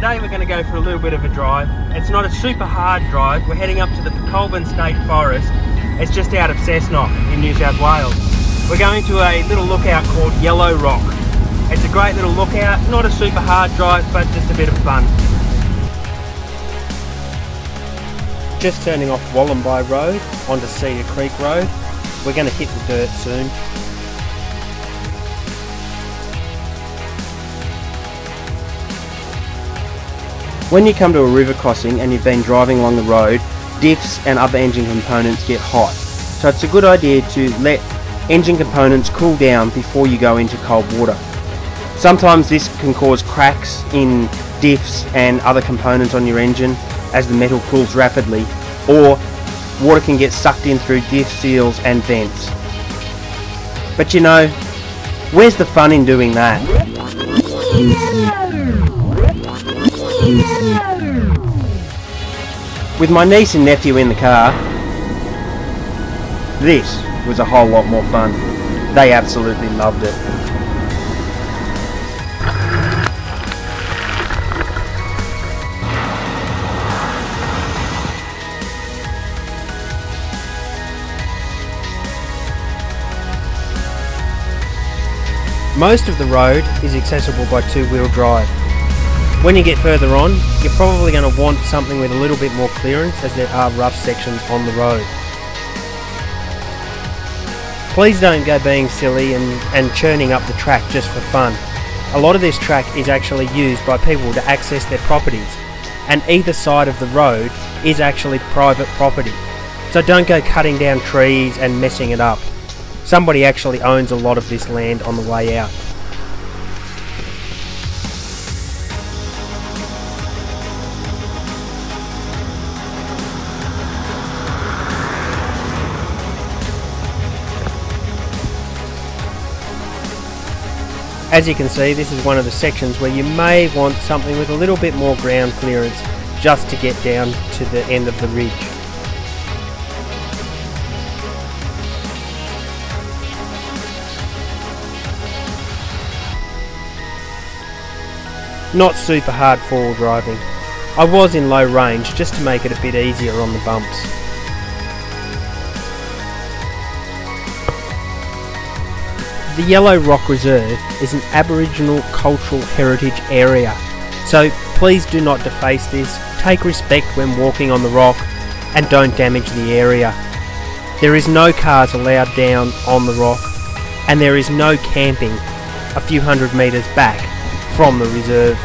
Today we're going to go for a little bit of a drive. It's not a super hard drive. We're heading up to the Pokolbin State Forest. It's just out of Cessnock in New South Wales. We're going to a little lookout called Yellow Rock. It's a great little lookout, not a super hard drive, but just a bit of fun. Just turning off Wollombi Road onto Cedar Creek Road. We're going to hit the dirt soon. When you come to a river crossing and you've been driving along the road, diffs and other engine components get hot. So it's a good idea to let engine components cool down before you go into cold water. Sometimes this can cause cracks in diffs and other components on your engine as the metal cools rapidly, or water can get sucked in through diff seals and vents. But you know, where's the fun in doing that? With my niece and nephew in the car, this was a whole lot more fun. They absolutely loved it. Most of the road is accessible by two-wheel drive. When you get further on, you're probably going to want something with a little bit more clearance as there are rough sections on the road. Please don't go being silly and, and churning up the track just for fun. A lot of this track is actually used by people to access their properties, and either side of the road is actually private property. So don't go cutting down trees and messing it up. Somebody actually owns a lot of this land on the way out. As you can see, this is one of the sections where you may want something with a little bit more ground clearance just to get down to the end of the ridge. Not super hard four-wheel driving. I was in low range just to make it a bit easier on the bumps. The Yellow Rock Reserve is an Aboriginal cultural heritage area, so please do not deface this, take respect when walking on the rock, and don't damage the area. There is no cars allowed down on the rock, and there is no camping a few hundred metres back from the reserve.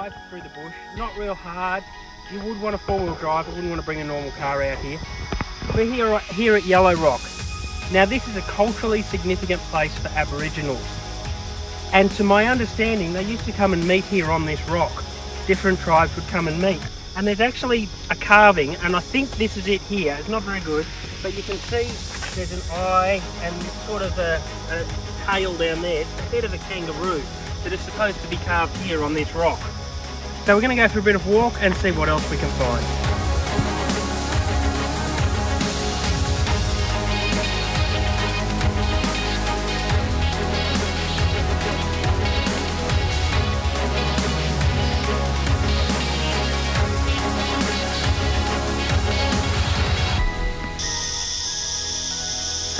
Drive through the bush, not real hard, you would want a four-wheel drive, I wouldn't want to bring a normal car out here. We're here, here at Yellow Rock. Now this is a culturally significant place for Aboriginals. And to my understanding, they used to come and meet here on this rock. Different tribes would come and meet. And there's actually a carving, and I think this is it here. It's not very good, but you can see there's an eye and sort of a, a tail down there. It's the head of a kangaroo that is supposed to be carved here on this rock. So we're going to go for a bit of walk and see what else we can find.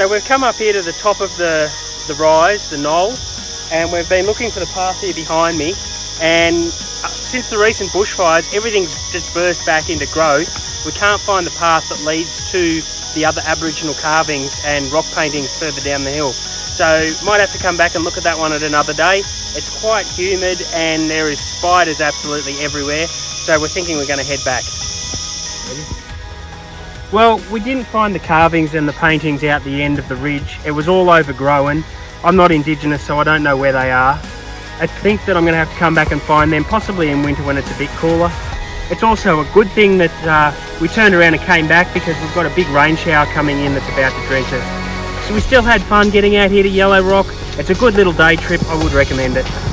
So we've come up here to the top of the, the rise, the knoll, and we've been looking for the path here behind me and since the recent bushfires everything's just burst back into growth. We can't find the path that leads to the other aboriginal carvings and rock paintings further down the hill. So might have to come back and look at that one at another day. It's quite humid and there is spiders absolutely everywhere. So we're thinking we're going to head back. Well we didn't find the carvings and the paintings out the end of the ridge. It was all overgrown. I'm not indigenous, so I don't know where they are. I think that I'm going to have to come back and find them, possibly in winter when it's a bit cooler. It's also a good thing that uh, we turned around and came back because we've got a big rain shower coming in that's about to drench us. So we still had fun getting out here to Yellow Rock. It's a good little day trip. I would recommend it.